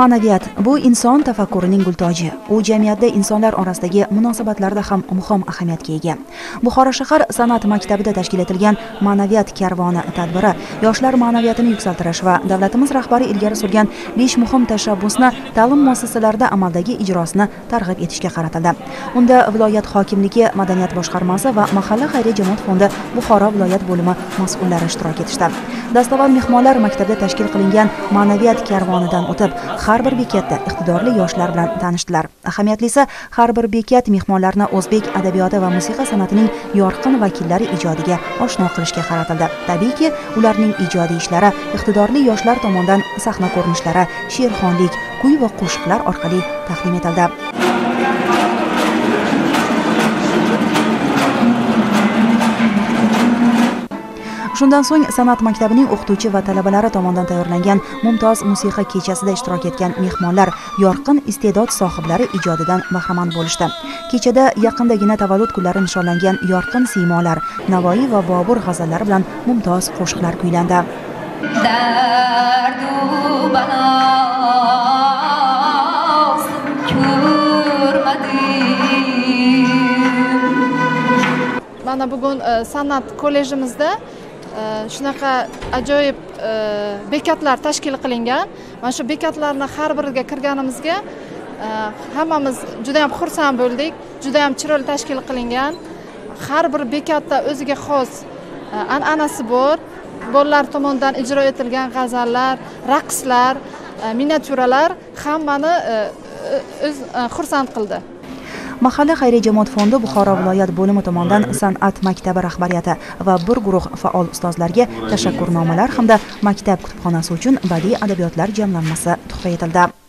ma'naviyat bu inson tafakkurining gultoji. U jamiyatda insonlar orasidagi munosabatlarda ham muhim ahamiyatga ega. Buxoro shahar san'at maktabida tashkil etilgan ma'naviyat karvoni tadbiri yoshlar ma'naviyatini yuksaltirish va davlatimiz rahbari ilgari surgan besh muhim tashabbusni ta'lim muassasalarida amaldagi ijrosini targ'ib etishga qaratildi. Unda viloyat hokimligi madaniyat boshqarmasi va mahalla xayriya jamoat fondi buxoro viloyat bo'limi mas'ullari ishtirok etishdi. Dastavval mehmonlar maktabda tashkil qilingan ma'naviyat karvonidan o'tib har bir bekatda iqtidorli yoshlar bilan tanishdilar. Ahamiyatlisi har bir bekat mehmonlarni o'zbek adabiyoti va musiqa san'atining yorqin vakillari ijodiga oshno qilishga qaratildi. Tabiiyki ularning ijodiy ishlari iqtidorli yoshlar tomonidan sahna ko'rinishlari she'rxonlik kuy va qo'shiqlar orqali taqdim etildi. Shundan so'ng san'at maktabining o'qituvchi va talabalari tomonidan tayyorlangan mumtoz musiqa kechasida ishtirok etgan mehmonlar yorqin iste'dod sohiblari ijodidan bahramand bo'lishdi. Kechada yaqindagina tavallud kunlari nishonlangan yorqin siymolar navoiy va bobur g'azallari bilan mumtoz qo'shiqlar kuylandi. Dardu balo mana bugun e, san'at kollejimizda Э, shunaqa ajoyib э, bekatlar tashkil qilingan. Mana shu bekatlarni har biriga kirganimizga e, hammamiz judayam xursand bo'ldik judayam chiroyli tashkil qilingan. Har bir bekatda o'ziga xos e, an'anasi bor. Bolalar tomonidan ijro etilgan g'azallar raqslar e, miniatyuralar hammani o'z xursand qildi. Mahalla xayriya jamoat fondi buxoro viloyat bo'limi tomonidan san'at maktabi rahbariyati va bir guruh faol ustozlarga tashakkurnomalar hamda maktab kutubxonasi uchun badiiy adabiyotlar jamlanmasi tuhfa etildi.